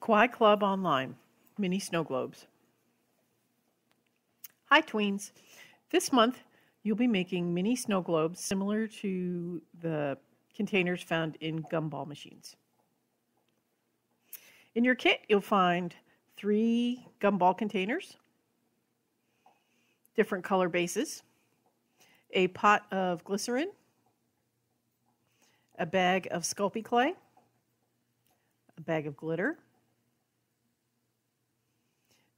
Kawaii Club Online Mini Snow Globes. Hi, tweens. This month, you'll be making mini snow globes similar to the containers found in gumball machines. In your kit, you'll find three gumball containers, different color bases, a pot of glycerin, a bag of Sculpey clay, a bag of glitter,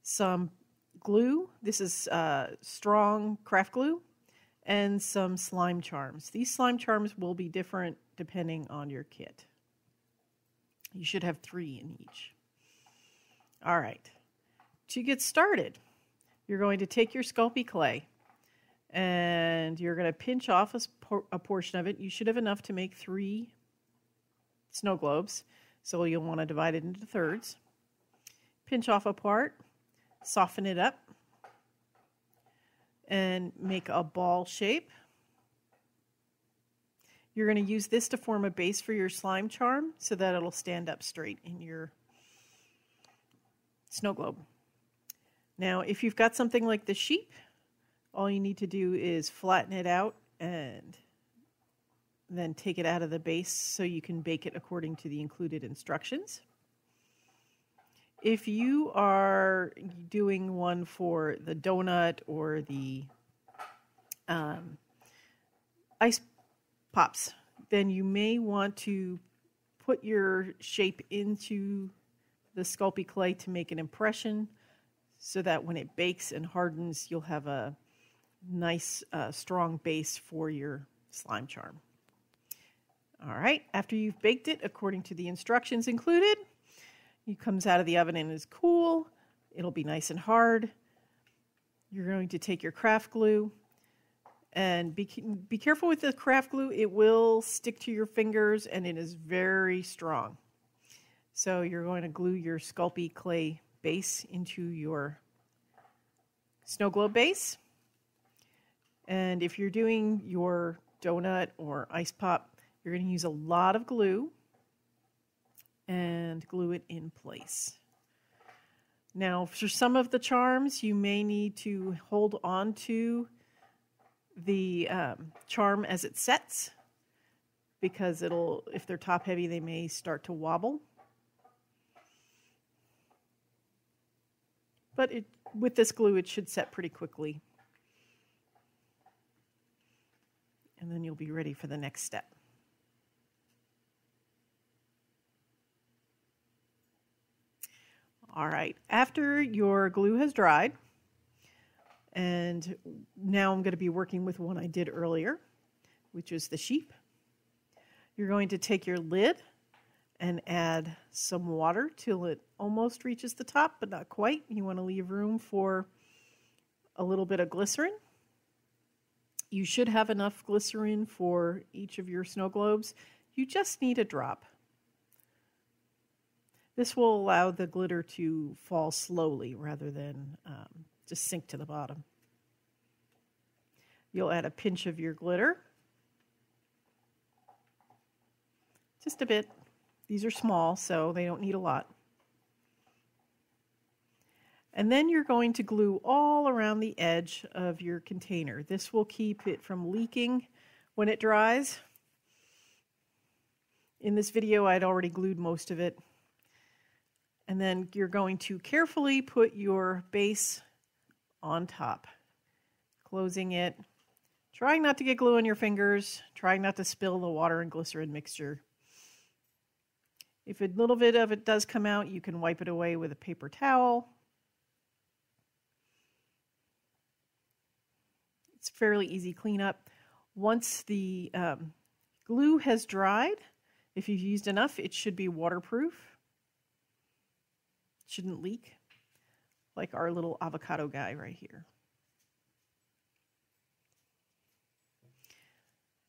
some glue. This is uh, strong craft glue and some slime charms. These slime charms will be different depending on your kit. You should have three in each. All right. To get started, you're going to take your Sculpey clay and you're going to pinch off a, a portion of it. You should have enough to make three snow globes, so you'll want to divide it into thirds. Pinch off a part soften it up and make a ball shape. You're going to use this to form a base for your slime charm so that it'll stand up straight in your snow globe. Now, if you've got something like the sheep, all you need to do is flatten it out and then take it out of the base so you can bake it according to the included instructions. If you are doing one for the donut or the um, ice pops, then you may want to put your shape into the Sculpey clay to make an impression so that when it bakes and hardens, you'll have a nice, uh, strong base for your slime charm. All right, after you've baked it according to the instructions included, it comes out of the oven and is cool. It'll be nice and hard. You're going to take your craft glue and be, be careful with the craft glue. It will stick to your fingers and it is very strong. So you're going to glue your Sculpey clay base into your snow globe base. And if you're doing your donut or ice pop, you're going to use a lot of glue and glue it in place. Now, for some of the charms, you may need to hold on to the um, charm as it sets because it'll, if they're top heavy, they may start to wobble. But it, with this glue, it should set pretty quickly. And then you'll be ready for the next step. All right, after your glue has dried, and now I'm going to be working with one I did earlier, which is the sheep. You're going to take your lid and add some water till it almost reaches the top, but not quite. You want to leave room for a little bit of glycerin. You should have enough glycerin for each of your snow globes. You just need a drop. This will allow the glitter to fall slowly rather than um, just sink to the bottom. You'll add a pinch of your glitter. Just a bit. These are small, so they don't need a lot. And then you're going to glue all around the edge of your container. This will keep it from leaking when it dries. In this video, I'd already glued most of it. And then you're going to carefully put your base on top, closing it, trying not to get glue on your fingers, trying not to spill the water and glycerin mixture. If a little bit of it does come out, you can wipe it away with a paper towel. It's fairly easy cleanup. Once the um, glue has dried, if you've used enough, it should be waterproof shouldn't leak, like our little avocado guy right here.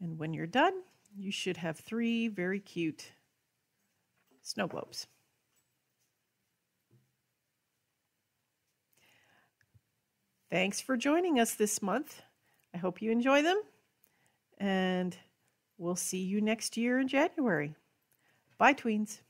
And when you're done, you should have three very cute snow globes. Thanks for joining us this month. I hope you enjoy them, and we'll see you next year in January. Bye, tweens.